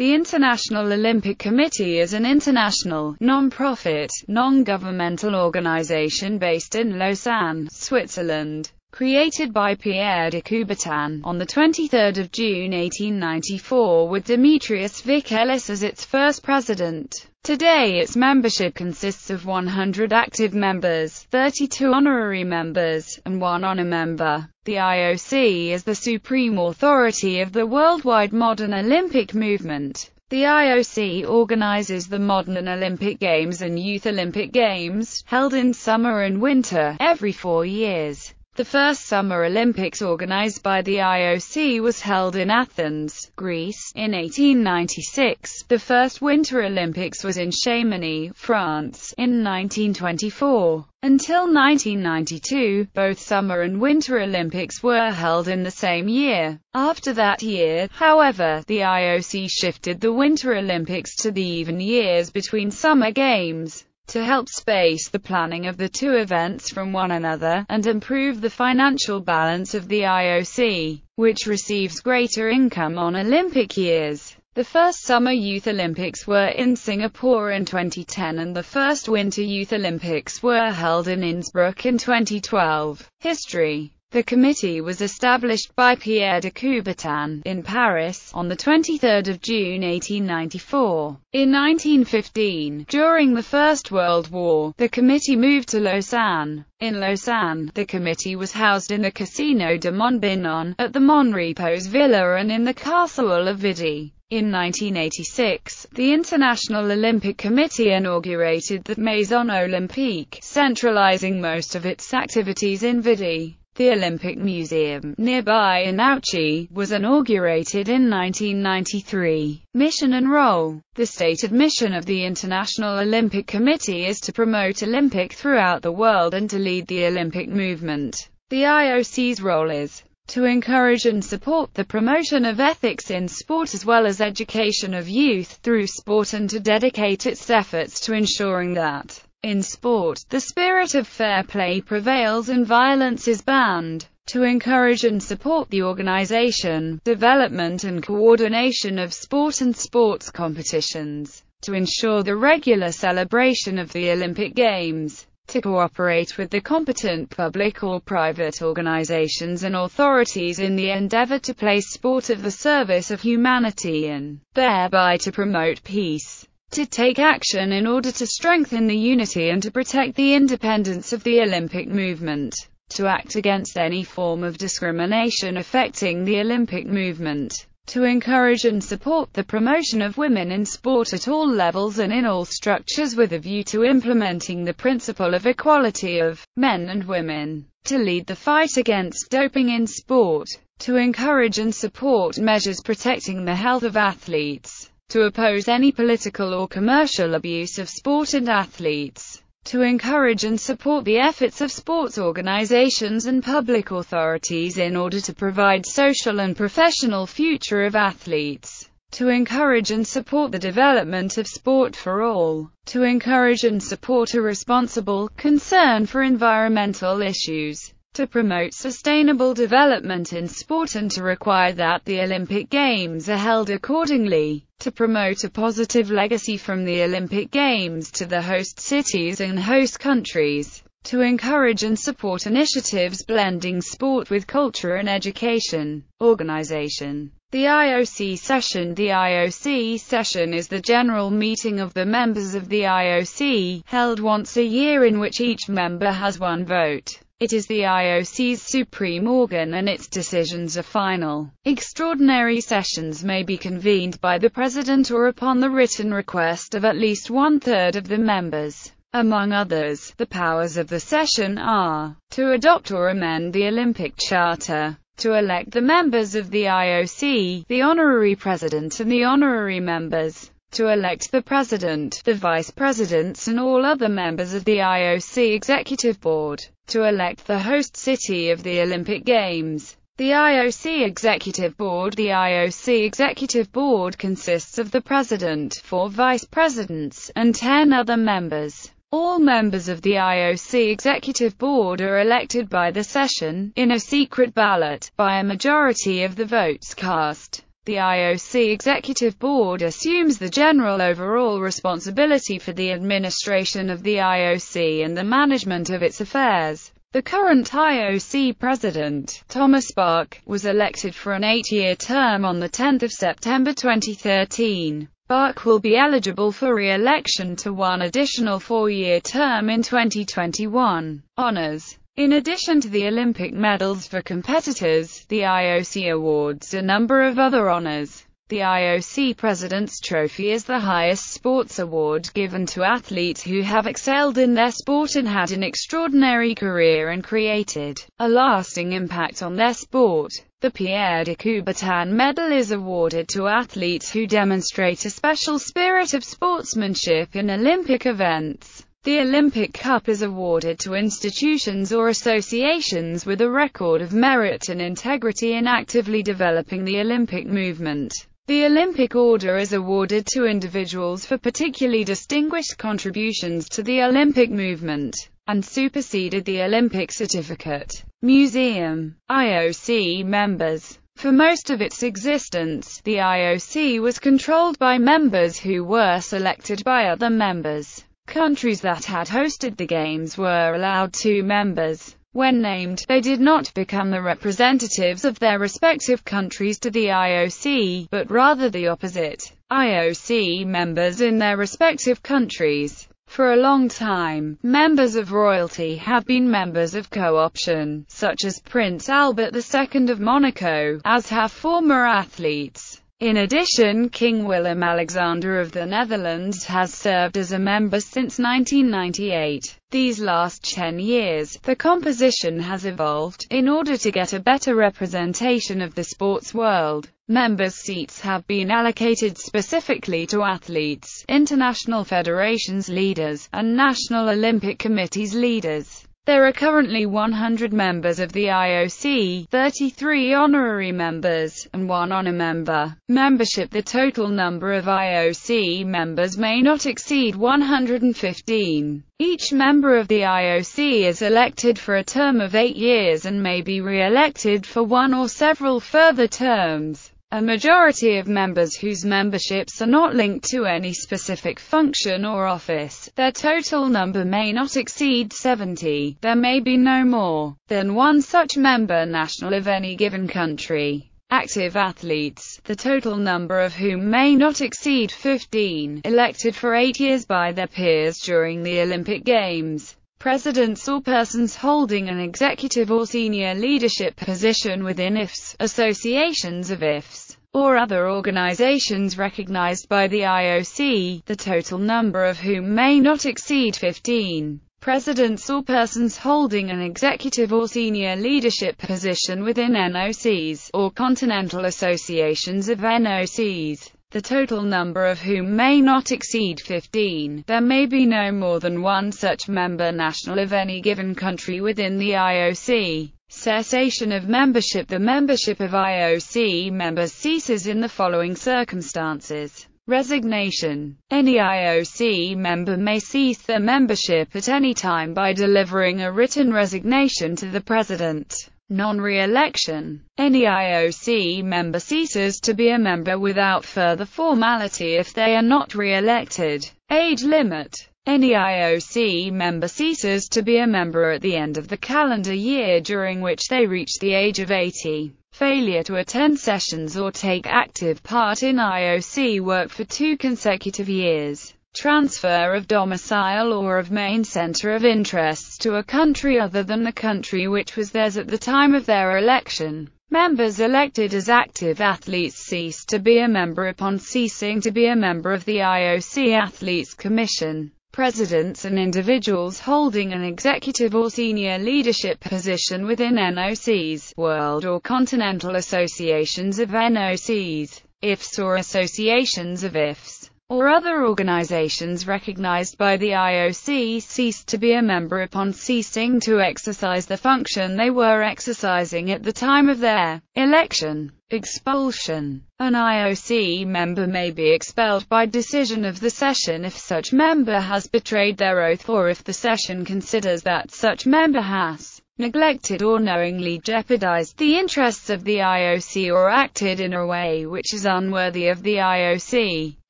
The International Olympic Committee is an international, non-profit, non-governmental organization based in Lausanne, Switzerland. Created by Pierre de Coubertin on 23 June 1894 with Demetrios Vikelas as its first president. Today its membership consists of 100 active members, 32 honorary members, and one honor member. The IOC is the supreme authority of the worldwide modern Olympic movement. The IOC organizes the modern Olympic Games and Youth Olympic Games, held in summer and winter, every four years. The first Summer Olympics organized by the IOC was held in Athens, Greece, in 1896. The first Winter Olympics was in Chamonix, France, in 1924. Until 1992, both Summer and Winter Olympics were held in the same year. After that year, however, the IOC shifted the Winter Olympics to the even years between Summer Games to help space the planning of the two events from one another, and improve the financial balance of the IOC, which receives greater income on Olympic years. The first Summer Youth Olympics were in Singapore in 2010 and the first Winter Youth Olympics were held in Innsbruck in 2012. History the committee was established by Pierre de Coubertin, in Paris, on 23 June 1894. In 1915, during the First World War, the committee moved to Lausanne. In Lausanne, the committee was housed in the Casino de Montbenon, at the Monrepos Villa and in the Castle of Vidy. In 1986, the International Olympic Committee inaugurated the Maison Olympique, centralizing most of its activities in Vidy. The Olympism Museum, nearby in Ouchy, was inaugurated in 1993. Mission and role The stated mission of the International Olympic Committee is to promote Olympic throughout the world and to lead the Olympic movement. The IOC's role is to encourage and support the promotion of ethics in sport as well as education of youth through sport and to dedicate its efforts to ensuring that in sport, the spirit of fair play prevails and violence is banned. To encourage and support the organization, development and coordination of sport and sports competitions. To ensure the regular celebration of the Olympic Games to cooperate with the competent public or private organizations and authorities in the endeavor to place sport at the service of humanity and thereby to promote peace to take action in order to strengthen the unity and to protect the independence of the Olympic movement, to act against any form of discrimination affecting the Olympic movement, to encourage and support the promotion of women in sport at all levels and in all structures with a view to implementing the principle of equality of men and women, to lead the fight against doping in sport, to encourage and support measures protecting the health of athletes to oppose any political or commercial abuse of sport and athletes, to encourage and support the efforts of sports organizations and public authorities in order to provide social and professional future of athletes, to encourage and support the development of sport for all, to encourage and support a responsible concern for environmental issues, to promote sustainable development in sport and to require that the Olympic Games are held accordingly, to promote a positive legacy from the Olympic Games to the host cities and host countries, to encourage and support initiatives blending sport with culture and education. Organization the IOC session The IOC session is the general meeting of the members of the IOC, held once a year in which each member has one vote. It is the IOC's supreme organ and its decisions are final. Extraordinary sessions may be convened by the President or upon the written request of at least one-third of the members. Among others, the powers of the session are to adopt or amend the Olympic Charter, to elect the members of the IOC, the honorary president and the honorary members, to elect the president, the vice presidents and all other members of the IOC Executive Board, to elect the host city of the Olympic Games. The IOC Executive Board The IOC Executive Board consists of the president, four vice presidents, and ten other members. All members of the IOC Executive Board are elected by the session, in a secret ballot, by a majority of the votes cast. The IOC Executive Board assumes the general overall responsibility for the administration of the IOC and the management of its affairs. The current IOC president, Thomas Bach, was elected for an eight-year term on 10 September 2013. Bach will be eligible for re-election to one additional four-year term in 2021. Honours in addition to the Olympic medals for competitors, the IOC awards a number of other honors. The IOC President's Trophy is the highest sports award given to athletes who have excelled in their sport and had an extraordinary career and created a lasting impact on their sport. The Pierre de Coubertin Medal is awarded to athletes who demonstrate a special spirit of sportsmanship in Olympic events. The Olympic Cup is awarded to institutions or associations with a record of merit and integrity in actively developing the Olympic movement. The Olympic Order is awarded to individuals for particularly distinguished contributions to the Olympic movement, and superseded the Olympic Certificate. Museum IOC members for most of its existence, the IOC was controlled by members who were selected by other members. Countries that had hosted the Games were allowed two members. When named, they did not become the representatives of their respective countries to the IOC, but rather the opposite. IOC members in their respective countries. For a long time, members of royalty have been members of co-option, such as Prince Albert II of Monaco, as have former athletes. In addition King Willem-Alexander of the Netherlands has served as a member since 1998. These last 10 years, the composition has evolved, in order to get a better representation of the sports world. Members' seats have been allocated specifically to athletes, international federations leaders, and National Olympic Committees leaders. There are currently 100 members of the IOC, 33 honorary members, and one honor member. Membership The total number of IOC members may not exceed 115. Each member of the IOC is elected for a term of eight years and may be re-elected for one or several further terms. A majority of members whose memberships are not linked to any specific function or office, their total number may not exceed 70. There may be no more than one such member national of any given country. Active athletes, the total number of whom may not exceed 15, elected for eight years by their peers during the Olympic Games presidents or persons holding an executive or senior leadership position within IFS, associations of IFS, or other organizations recognized by the IOC, the total number of whom may not exceed 15. Presidents or persons holding an executive or senior leadership position within NOCs, or continental associations of NOCs the total number of whom may not exceed 15. There may be no more than one such member national of any given country within the IOC. Cessation of membership The membership of IOC members ceases in the following circumstances. Resignation. Any IOC member may cease their membership at any time by delivering a written resignation to the President non-re-election. Any IOC member ceases to be a member without further formality if they are not re-elected. Age limit. Any IOC member ceases to be a member at the end of the calendar year during which they reach the age of 80. Failure to attend sessions or take active part in IOC work for two consecutive years transfer of domicile or of main center of interests to a country other than the country which was theirs at the time of their election. Members elected as active athletes cease to be a member upon ceasing to be a member of the IOC Athletes Commission. Presidents and individuals holding an executive or senior leadership position within NOCs, world or continental associations of NOCs, IFS or associations of IFS or other organizations recognized by the IOC ceased to be a member upon ceasing to exercise the function they were exercising at the time of their election. Expulsion. An IOC member may be expelled by decision of the session if such member has betrayed their oath or if the session considers that such member has neglected or knowingly jeopardized the interests of the IOC or acted in a way which is unworthy of the IOC.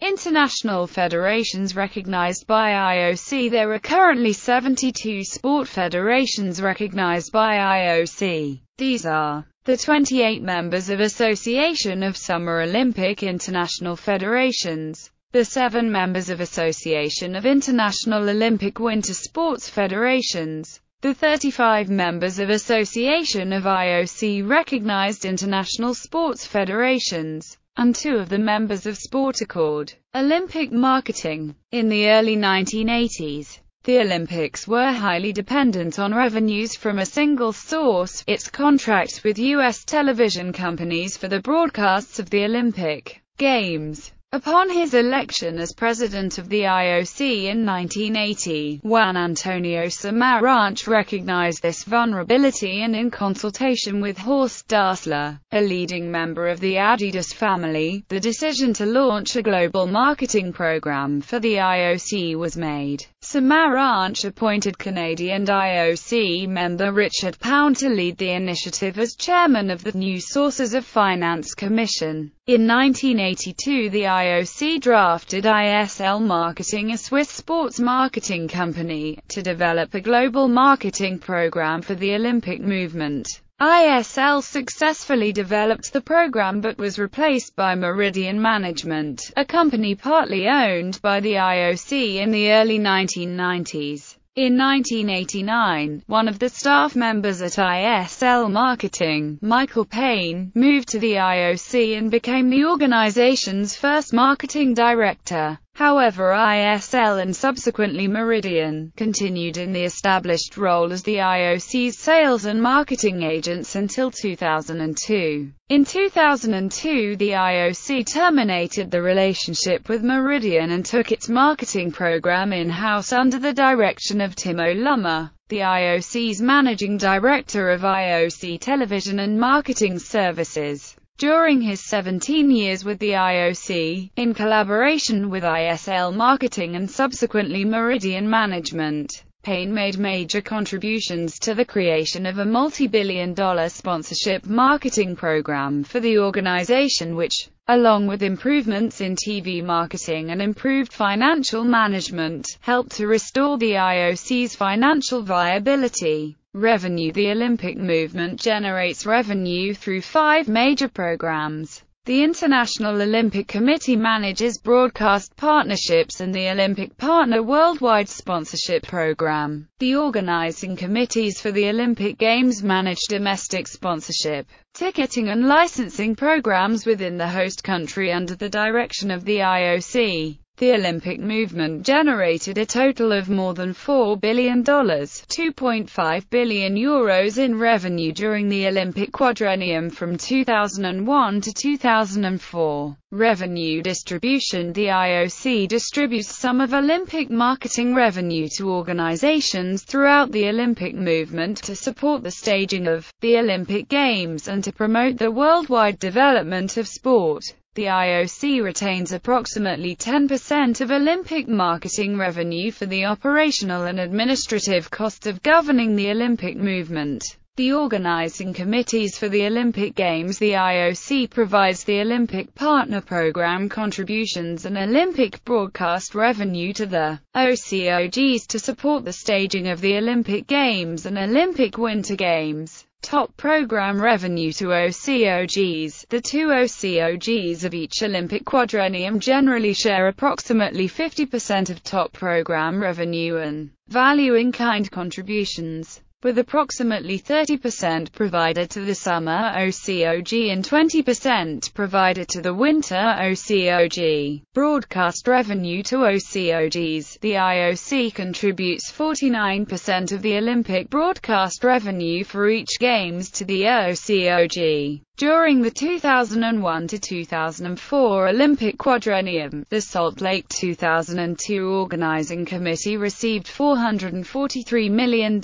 International federations recognized by IOC There are currently 72 sport federations recognized by IOC. These are the 28 members of Association of Summer Olympic International Federations, the seven members of Association of International Olympic Winter Sports Federations, the 35 members of Association of IOC recognized international sports federations, and two of the members of Sport Accord. Olympic marketing. In the early 1980s, the Olympics were highly dependent on revenues from a single source, its contracts with U.S. television companies for the broadcasts of the Olympic Games. Upon his election as president of the IOC in 1980, Juan Antonio Samaranch recognized this vulnerability and in consultation with Horst Dassler, a leading member of the Adidas family, the decision to launch a global marketing program for the IOC was made. Samaranch appointed Canadian IOC member Richard Pound to lead the initiative as chairman of the New Sources of Finance Commission. In 1982 the IOC drafted ISL Marketing a Swiss sports marketing company, to develop a global marketing program for the Olympic movement. ISL successfully developed the program but was replaced by Meridian Management, a company partly owned by the IOC in the early 1990s. In 1989, one of the staff members at ISL Marketing, Michael Payne, moved to the IOC and became the organization's first marketing director. However ISL and subsequently Meridian, continued in the established role as the IOC's sales and marketing agents until 2002. In 2002 the IOC terminated the relationship with Meridian and took its marketing program in-house under the direction of Timo Lumme, the IOC's managing director of IOC Television and Marketing Services. During his 17 years with the IOC, in collaboration with ISL Marketing and subsequently Meridian Management, Payne made major contributions to the creation of a multi-billion dollar sponsorship marketing program for the organization which, along with improvements in TV marketing and improved financial management, helped to restore the IOC's financial viability. Revenue The Olympic movement generates revenue through five major programs. The International Olympic Committee manages broadcast partnerships and the Olympic Partner Worldwide Sponsorship Program. The organizing committees for the Olympic Games manage domestic sponsorship, ticketing and licensing programs within the host country under the direction of the IOC. The Olympic movement generated a total of more than $4 billion €2.5 billion Euros in revenue during the Olympic quadrennium from 2001 to 2004. Revenue distribution The IOC distributes some of Olympic marketing revenue to organizations throughout the Olympic movement to support the staging of the Olympic Games and to promote the worldwide development of sport. The IOC retains approximately 10% of Olympic marketing revenue for the operational and administrative costs of governing the Olympic movement. The organizing committees for the Olympic Games The IOC provides the Olympic Partner Program contributions and Olympic broadcast revenue to the OCOGs to support the staging of the Olympic Games and Olympic Winter Games. Top program revenue to OCOGs. The two OCOGs of each Olympic quadrennium generally share approximately 50% of top program revenue and value in kind contributions with approximately 30% provided to the summer OCOG and 20% provided to the winter OCOG. Broadcast revenue to OCOGs. The IOC contributes 49% of the Olympic broadcast revenue for each games to the OCOG. During the 2001 to 2004 Olympic quadrennium, the Salt Lake 2002 organizing committee received $443 million.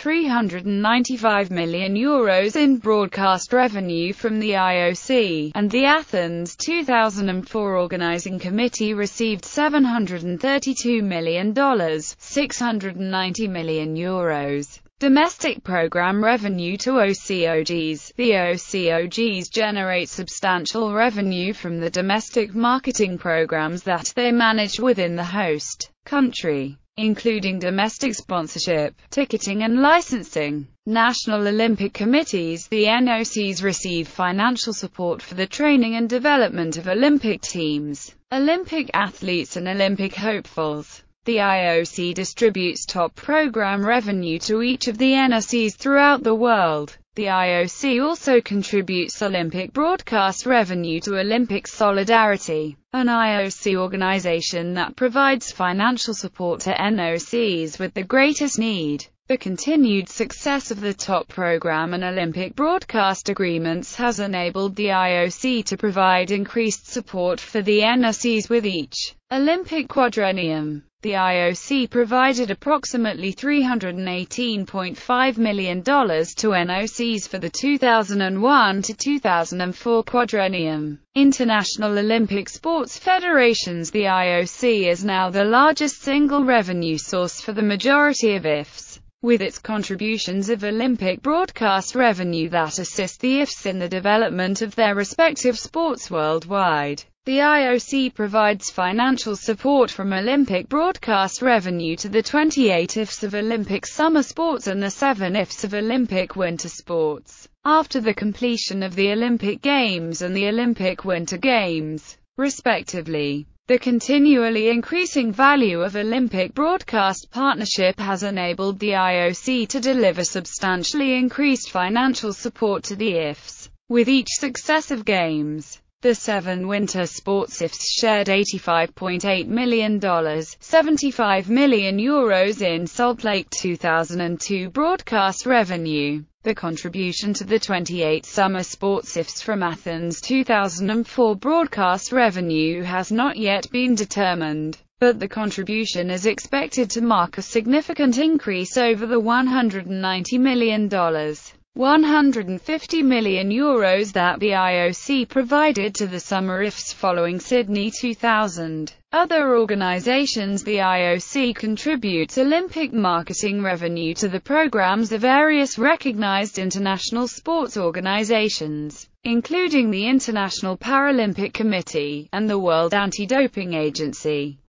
395 million euros in broadcast revenue from the IOC, and the Athens 2004 organizing committee received $732 million, 690 million euros. Domestic program revenue to OCOGs. The OCOGs generate substantial revenue from the domestic marketing programs that they manage within the host country including domestic sponsorship, ticketing and licensing. National Olympic Committees The NOCs receive financial support for the training and development of Olympic teams, Olympic athletes and Olympic hopefuls. The IOC distributes top program revenue to each of the NOCs throughout the world. The IOC also contributes Olympic broadcast revenue to Olympic Solidarity, an IOC organization that provides financial support to NOCs with the greatest need. The continued success of the top program and Olympic broadcast agreements has enabled the IOC to provide increased support for the NOCs with each Olympic quadrennium. The IOC provided approximately $318.5 million to NOCs for the 2001 to 2004 quadrennium. International Olympic Sports Federations The IOC is now the largest single revenue source for the majority of IFs with its contributions of Olympic broadcast revenue that assist the IFs in the development of their respective sports worldwide. The IOC provides financial support from Olympic broadcast revenue to the 28 IFs of Olympic summer sports and the 7 IFs of Olympic winter sports. After the completion of the Olympic Games and the Olympic Winter Games, respectively, the continually increasing value of Olympic broadcast partnership has enabled the IOC to deliver substantially increased financial support to the IFs with each successive games. The seven winter sports IFs shared $85.8 million, 75 million euros in Salt Lake 2002 broadcast revenue. The contribution to the 28 summer sports IFs from Athens 2004 broadcast revenue has not yet been determined, but the contribution is expected to mark a significant increase over the $190 million. 150 million euros that the IOC provided to the summer IFs following Sydney 2000. Other organizations The IOC contributes Olympic marketing revenue to the programs of various recognized international sports organizations, including the International Paralympic Committee, and the World Anti-Doping Agency.